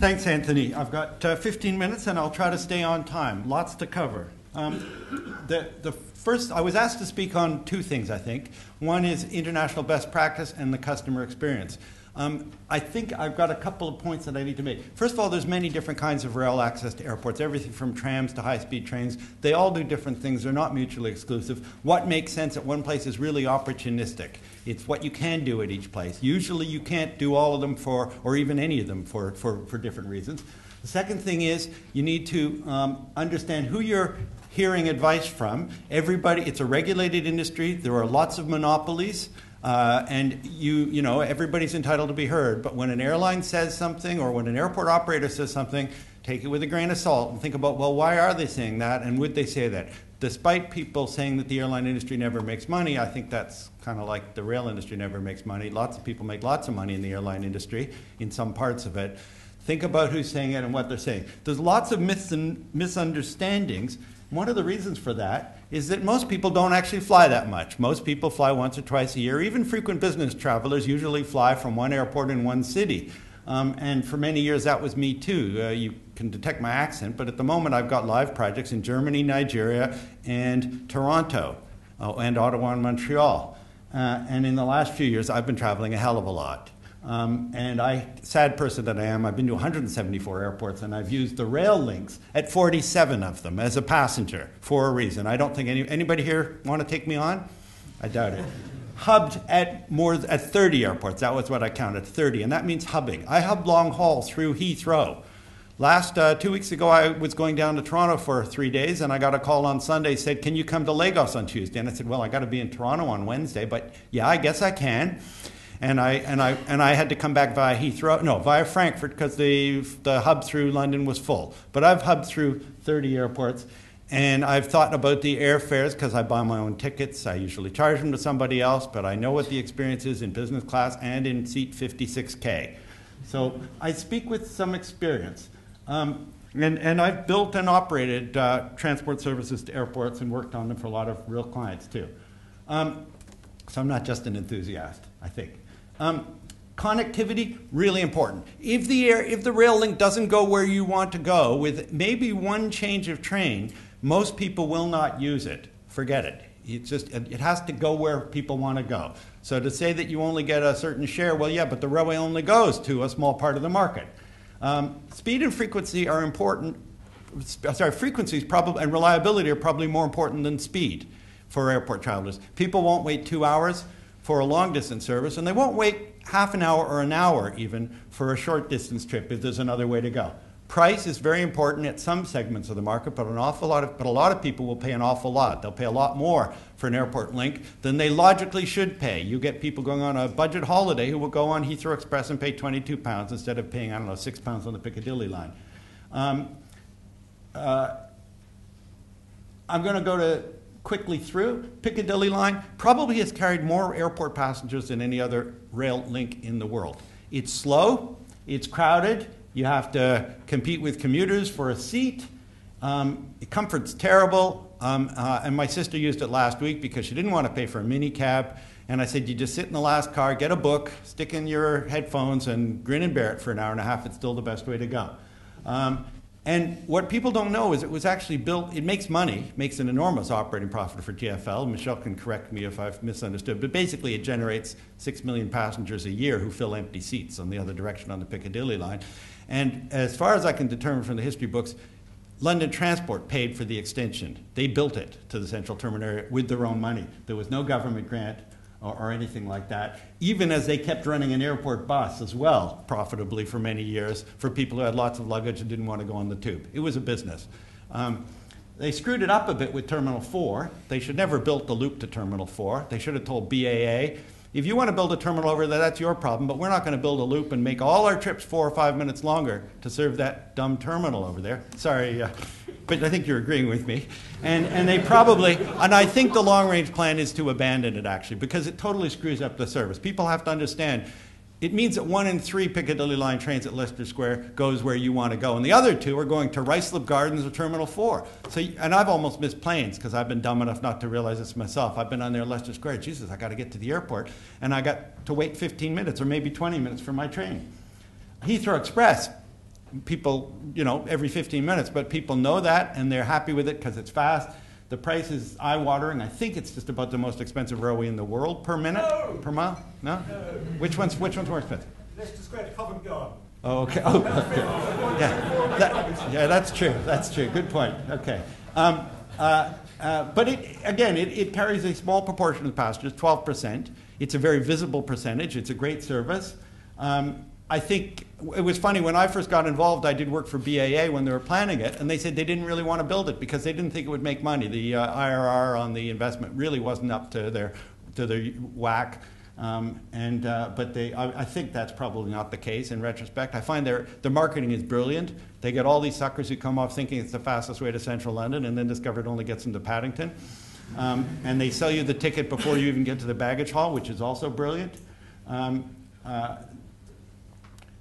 Thanks, Anthony. I've got uh, 15 minutes and I'll try to stay on time. Lots to cover. Um, the, the first, I was asked to speak on two things, I think. One is international best practice and the customer experience. Um, I think I've got a couple of points that I need to make. First of all, there's many different kinds of rail access to airports, everything from trams to high-speed trains. They all do different things. They're not mutually exclusive. What makes sense at one place is really opportunistic. It's what you can do at each place. Usually you can't do all of them for, or even any of them for, for, for different reasons. The second thing is you need to um, understand who you're hearing advice from. Everybody, it's a regulated industry. There are lots of monopolies. Uh, and you, you know, everybody's entitled to be heard. But when an airline says something or when an airport operator says something, take it with a grain of salt and think about, well, why are they saying that and would they say that? Despite people saying that the airline industry never makes money, I think that's kind of like the rail industry never makes money. Lots of people make lots of money in the airline industry, in some parts of it. Think about who's saying it and what they're saying. There's lots of and misunderstandings. One of the reasons for that is that most people don't actually fly that much. Most people fly once or twice a year. Even frequent business travelers usually fly from one airport in one city. Um, and for many years, that was me too. Uh, you can detect my accent, but at the moment, I've got live projects in Germany, Nigeria, and Toronto, uh, and Ottawa and Montreal. Uh, and in the last few years, I've been traveling a hell of a lot. Um, and I, sad person that I am, I've been to 174 airports and I've used the rail links at 47 of them as a passenger for a reason. I don't think any, anybody here want to take me on? I doubt it. Hubbed at more at 30 airports. That was what I counted, 30, and that means hubbing. I hubbed long haul through Heathrow. Last uh, two weeks ago, I was going down to Toronto for three days, and I got a call on Sunday. Said, "Can you come to Lagos on Tuesday?" And I said, "Well, I got to be in Toronto on Wednesday, but yeah, I guess I can." And I and I and I had to come back via Heathrow, no, via Frankfurt because the the hub through London was full. But I've hubbed through 30 airports, and I've thought about the airfares because I buy my own tickets. I usually charge them to somebody else, but I know what the experience is in business class and in seat 56K. So I speak with some experience. Um, and, and I've built and operated uh, transport services to airports and worked on them for a lot of real clients too. Um, so I'm not just an enthusiast, I think. Um, connectivity really important. If the air, if the rail link doesn't go where you want to go, with maybe one change of train, most people will not use it. Forget it. It's just it has to go where people want to go. So to say that you only get a certain share, well, yeah, but the railway only goes to a small part of the market. Um, speed and frequency are important. Sorry, frequencies probably and reliability are probably more important than speed for airport travelers. People won't wait two hours for a long distance service, and they won't wait half an hour or an hour even for a short distance trip if there's another way to go. Price is very important at some segments of the market, but an awful lot of but a lot of people will pay an awful lot. They'll pay a lot more for an airport link than they logically should pay. You get people going on a budget holiday who will go on Heathrow Express and pay 22 pounds instead of paying I don't know six pounds on the Piccadilly line. Um, uh, I'm going to go to quickly through. Piccadilly line probably has carried more airport passengers than any other rail link in the world. It's slow, it's crowded, you have to compete with commuters for a seat. Um, comfort's terrible. Um, uh, and my sister used it last week because she didn't want to pay for a minicab. And I said, you just sit in the last car, get a book, stick in your headphones, and grin and bear it for an hour and a half. It's still the best way to go. Um, and what people don't know is it was actually built, it makes money, makes an enormous operating profit for TFL. Michelle can correct me if I've misunderstood, but basically it generates 6 million passengers a year who fill empty seats on the other direction on the Piccadilly line. And as far as I can determine from the history books, London Transport paid for the extension. They built it to the central terminal area with their own money. There was no government grant or, or, anything like that, even as they kept running an airport bus as well, profitably for many years, for people who had lots of luggage and didn't want to go on the tube. It was a business. Um, they screwed it up a bit with Terminal 4. They should never have built the loop to Terminal 4. They should have told BAA, if you want to build a terminal over there, that's your problem, but we're not going to build a loop and make all our trips four or five minutes longer to serve that dumb terminal over there. Sorry, uh, but I think you're agreeing with me. And, and they probably, and I think the long range plan is to abandon it actually, because it totally screws up the service. People have to understand it means that one in three Piccadilly line trains at Leicester Square goes where you want to go, and the other two are going to Ruislip Gardens or Terminal 4. So, and I've almost missed planes because I've been dumb enough not to realize this myself. I've been on there Leicester Square. Jesus, I got to get to the airport, and I got to wait 15 minutes or maybe 20 minutes for my train. Heathrow Express, people, you know, every 15 minutes, but people know that and they're happy with it because it's fast. The price is eye-watering. I think it's just about the most expensive railway in the world per minute, No. per mile. No? No. Which one's which one's more expensive? Leicester Square Covent Garden. Oh, okay. Oh, okay. Yeah. That- yeah, that's true. That's true. Good point. Okay. Um, uh, uh, but it, again, it, it carries a small proportion of passengers, 12%. It's a very visible percentage. It's a great service. Um, I think it was funny when I first got involved. I did work for BAA when they were planning it, and they said they didn't really want to build it because they didn't think it would make money. The uh, IRR on the investment really wasn't up to their to their whack. Um, and uh, but they, I, I think that's probably not the case in retrospect. I find their their marketing is brilliant. They get all these suckers who come off thinking it's the fastest way to central London, and then discover it only gets them to Paddington. Um, and they sell you the ticket before you even get to the baggage hall, which is also brilliant. Um, uh,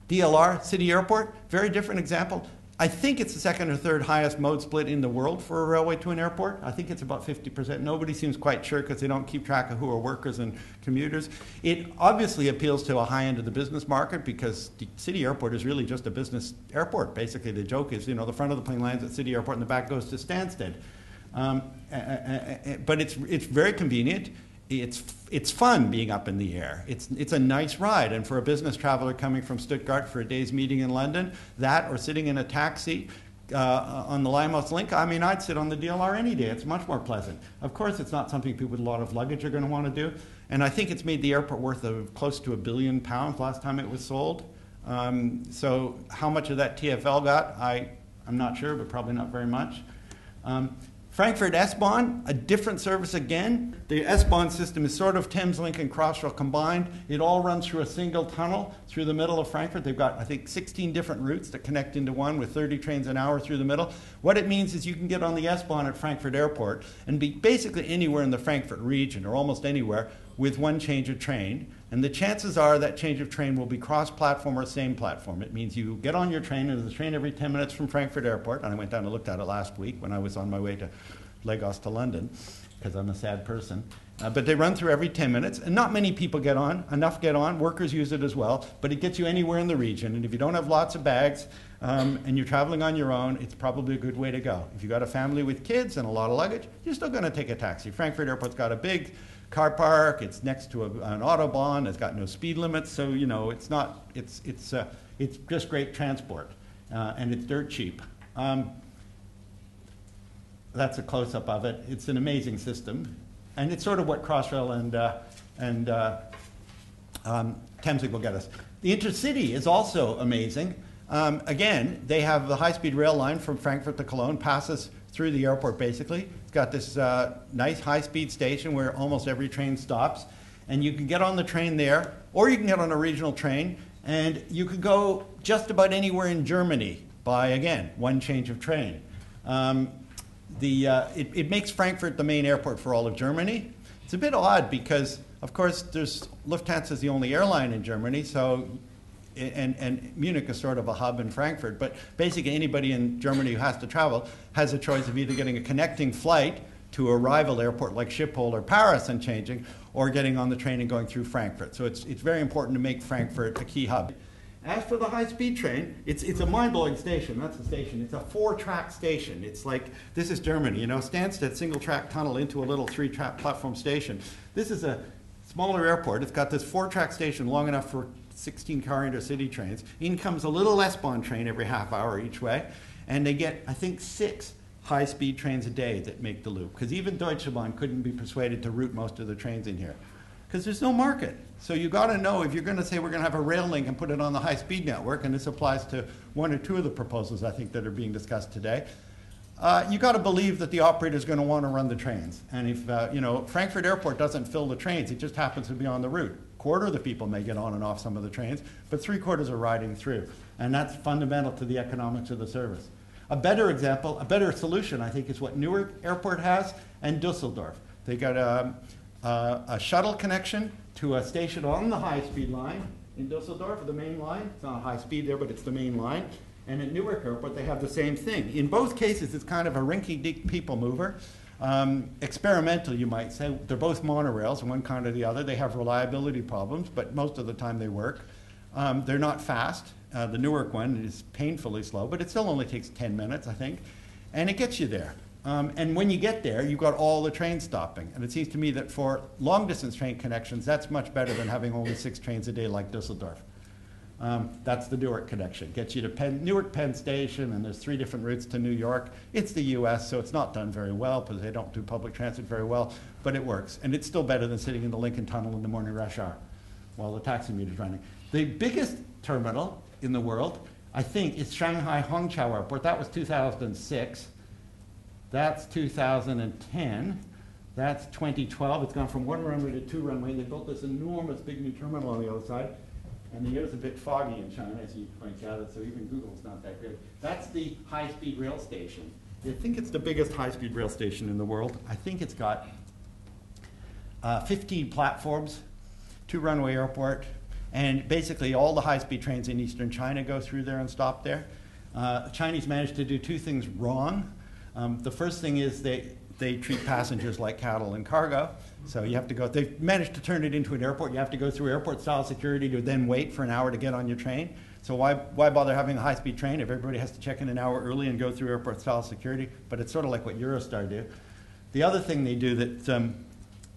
DLR, City Airport, very different example. I think it's the second or third highest mode split in the world for a railway to an airport. I think it's about 50%. Nobody seems quite sure because they don't keep track of who are workers and commuters. It obviously appeals to a high end of the business market because the City Airport is really just a business airport. Basically, the joke is, you know, the front of the plane lands at City Airport and the back goes to Stansted. Um, but it's, it's very convenient. It's, it's fun being up in the air. It's, it's a nice ride. And for a business traveler coming from Stuttgart for a day's meeting in London, that or sitting in a taxi uh, on the Limehouse Link, I mean, I'd sit on the DLR any day. It's much more pleasant. Of course, it's not something people with a lot of luggage are going to want to do. And I think it's made the airport worth of close to a billion pounds last time it was sold. Um, so how much of that TFL got, I, I'm not sure, but probably not very much. Um, Frankfurt S-Bahn, a different service again. The S-Bahn system is sort of Thameslink and Crossrail combined. It all runs through a single tunnel through the middle of Frankfurt. They've got, I think, 16 different routes that connect into one with 30 trains an hour through the middle. What it means is you can get on the S-Bahn at Frankfurt Airport and be basically anywhere in the Frankfurt region or almost anywhere with one change of train. And the chances are that change of train will be cross-platform or same platform. It means you get on your train, and there's a train every 10 minutes from Frankfurt Airport. And I went down and looked at it last week when I was on my way to Lagos to London, because I'm a sad person. Uh, but they run through every 10 minutes, and not many people get on. Enough get on. Workers use it as well, but it gets you anywhere in the region. And if you don't have lots of bags um, and you're traveling on your own, it's probably a good way to go. If you've got a family with kids and a lot of luggage, you're still going to take a taxi. Frankfurt Airport's got a big car park. It's next to a, an autobahn. It's got no speed limits, so you know it's not. It's it's uh, it's just great transport, uh, and it's dirt cheap. Um, that's a close-up of it. It's an amazing system, and it's sort of what Crossrail and uh, and uh, um, Thameslink will get us. The Intercity is also amazing. Um, again, they have the high-speed rail line from Frankfurt to Cologne, passes through the airport basically. It's got this uh, nice high-speed station where almost every train stops, and you can get on the train there, or you can get on a regional train, and you could go just about anywhere in Germany by again one change of train. Um, the, uh, it, it makes Frankfurt the main airport for all of Germany. It's a bit odd because, of course, there's Lufthansa is the only airline in Germany, so and, and Munich is sort of a hub in Frankfurt. But basically, anybody in Germany who has to travel has a choice of either getting a connecting flight to a rival airport like Schiphol or Paris and changing, or getting on the train and going through Frankfurt. So it's, it's very important to make Frankfurt a key hub. As for the high-speed train, it's, it's a mind-blowing station. That's the station. It's a four-track station. It's like, this is Germany, you know, Stansted single-track tunnel into a little three-track platform station. This is a smaller airport. It's got this four-track station long enough for 16 car intercity trains. In comes a little S-Bahn train every half hour each way, and they get, I think, six high-speed trains a day that make the loop. Because even Deutsche Bahn couldn't be persuaded to route most of the trains in here because there's no market. So you got to know if you're going to say we're going to have a rail link and put it on the high-speed network, and this applies to one or two of the proposals I think that are being discussed today. Uh, you got to believe that the operator is going to want to run the trains. And if uh, you know Frankfurt Airport doesn't fill the trains, it just happens to be on the route. Quarter of the people may get on and off some of the trains, but three quarters are riding through, and that's fundamental to the economics of the service. A better example, a better solution, I think, is what Newark Airport has and Dusseldorf. They got a, a, a shuttle connection to a station on the high-speed line in Dusseldorf, the main line. It's not high speed there, but it's the main line. And at Newark Airport, they have the same thing. In both cases, it's kind of a rinky-dink people mover. Um, experimental, you might say. They're both monorails, one kind or the other. They have reliability problems, but most of the time they work. Um, they're not fast. Uh, the Newark one is painfully slow, but it still only takes 10 minutes, I think, and it gets you there. Um, and when you get there, you've got all the trains stopping. And it seems to me that for long distance train connections, that's much better than having only six trains a day like Dusseldorf. Um, that's the Newark connection. Gets you to Penn, Newark Penn Station, and there's three different routes to New York. It's the US, so it's not done very well because they don't do public transit very well, but it works. And it's still better than sitting in the Lincoln Tunnel in the morning rush hour while the taxi meter's running. The biggest terminal in the world, I think, is Shanghai Hongqiao Airport. That was 2006. That's 2010. That's 2012. It's gone from one runway to two runway. They built this enormous big new terminal on the other side. And the air's a bit foggy in China, as you point out, so even Google's not that good. That's the high-speed rail station. I think it's the biggest high-speed rail station in the world. I think it's got uh, 15 platforms, two runway airport, and basically all the high-speed trains in eastern China go through there and stop there. Uh, Chinese managed to do two things wrong. Um, the first thing is they, they treat passengers like cattle and cargo. So you have to go, they've managed to turn it into an airport. You have to go through airport style security to then wait for an hour to get on your train. So why, why bother having a high speed train if everybody has to check in an hour early and go through airport style security? But it's sort of like what Eurostar do. The other thing they do that's um,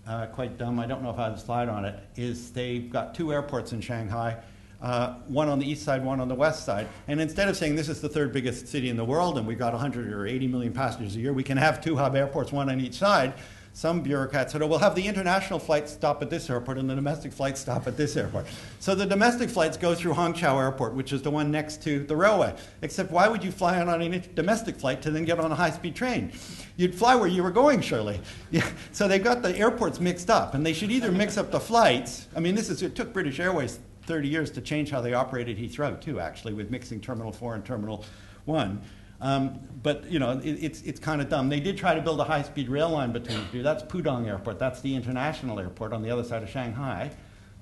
uh, quite dumb, I don't know if I have a slide on it, is they've got two airports in Shanghai. Uh, one on the east side, one on the west side. And instead of saying this is the third biggest city in the world and we've got 100 or 80 million passengers a year, we can have two hub airports, one on each side some bureaucrats said, oh, we'll have the international flights stop at this airport and the domestic flights stop at this airport. So the domestic flights go through Hongqiao Airport, which is the one next to the railway. Except why would you fly on a domestic flight to then get on a high-speed train? You'd fly where you were going, surely. Yeah. So they've got the airports mixed up, and they should either mix up the flights. I mean, this is, it took British Airways 30 years to change how they operated Heathrow, too, actually, with mixing Terminal 4 and Terminal 1. Um, but you know, it, it's it's kind of dumb. They did try to build a high-speed rail line between the two. That's Pudong Airport. That's the international airport on the other side of Shanghai.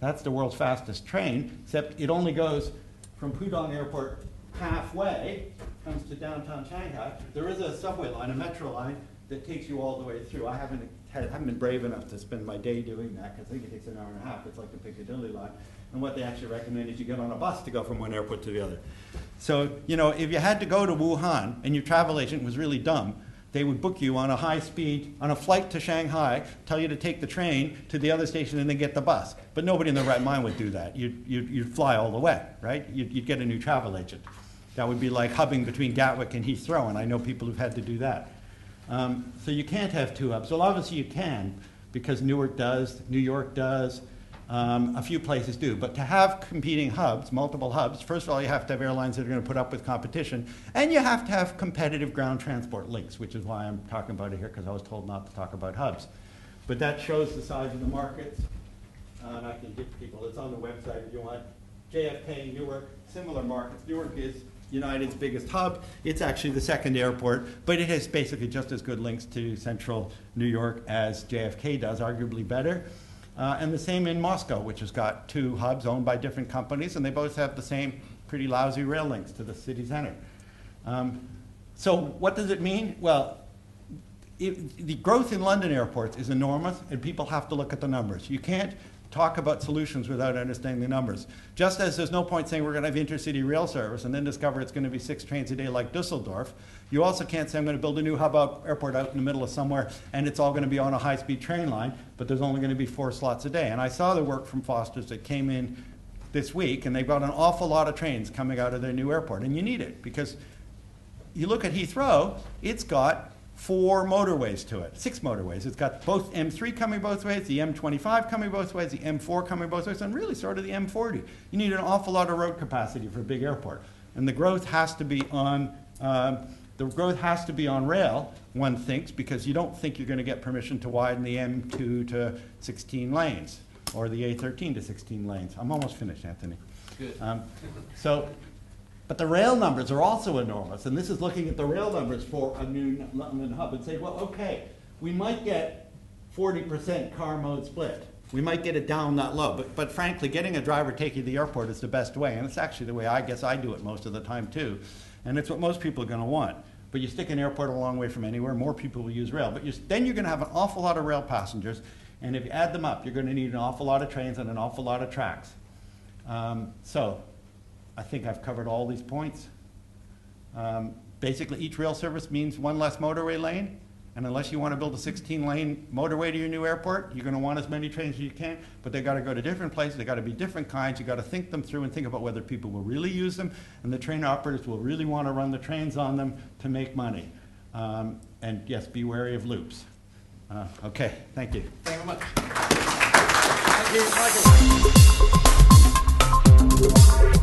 That's the world's fastest train, except it only goes from Pudong Airport halfway, comes to downtown Shanghai. There is a subway line, a metro line, that takes you all the way through. I haven't haven't been brave enough to spend my day doing that because I think it takes an hour and a half. It's like the Piccadilly line. And what they actually recommend is you get on a bus to go from one airport to the other. So, you know, if you had to go to Wuhan and your travel agent was really dumb, they would book you on a high speed, on a flight to Shanghai, tell you to take the train to the other station and then get the bus. But nobody in their right mind would do that. You'd, you'd, you'd fly all the way, right? You'd, you'd get a new travel agent. That would be like hubbing between Gatwick and Heathrow, and I know people who've had to do that. Um, so you can't have two hubs. Well, obviously you can, because Newark does, New York does, um, a few places do. But to have competing hubs, multiple hubs, first of all, you have to have airlines that are going to put up with competition, and you have to have competitive ground transport links, which is why I'm talking about it here, because I was told not to talk about hubs. But that shows the size of the markets. Uh, and I can give people, it's on the website if you want. JFK, Newark, similar markets. Newark is United's biggest hub. It's actually the second airport, but it has basically just as good links to central New York as JFK does, arguably better. Uh, and the same in Moscow, which has got two hubs owned by different companies, and they both have the same pretty lousy rail links to the city center. Um, so what does it mean? Well, it, the growth in London airports is enormous, and people have to look at the numbers. You can't talk about solutions without understanding the numbers. Just as there's no point saying we're going to have intercity rail service and then discover it's going to be six trains a day like Dusseldorf, you also can't say I'm going to build a new hub out, airport out in the middle of somewhere and it's all going to be on a high-speed train line, but there's only going to be four slots a day. And I saw the work from Foster's that came in this week, and they've got an awful lot of trains coming out of their new airport, and you need it because you look at Heathrow, it's got four motorways to it, six motorways. It's got both M3 coming both ways, the M25 coming both ways, the M4 coming both ways, and really sort of the M40. You need an awful lot of road capacity for a big airport. And the growth has to be on, um, the growth has to be on rail, one thinks, because you don't think you're going to get permission to widen the M2 to 16 lanes or the A13 to 16 lanes. I'm almost finished, Anthony. Good. Um, so but the rail numbers are also enormous, and this is looking at the rail numbers for a new London hub and say, well, okay, we might get 40% car mode split. We might get it down that low, but, but frankly, getting a driver taking the airport is the best way, and it's actually the way I guess I do it most of the time too. And it's what most people are going to want. But you stick an airport a long way from anywhere, more people will use rail. But you, then you're going to have an awful lot of rail passengers, and if you add them up, you're going to need an awful lot of trains and an awful lot of tracks. Um, so I think I've covered all these points. Um, Basically, each rail service means one less motorway lane, and unless you want to build a 16-lane motorway to your new airport, you're going to want as many trains as you can, but they've got to go to different places, They've got to be different kinds, You've got to think them through and think about whether people will really use them, and the train operators will really want to run the trains on them to make money. Um, And yes, be wary of loops. Uh, Okay, thank you. Thank you very much. Thank you, Michael.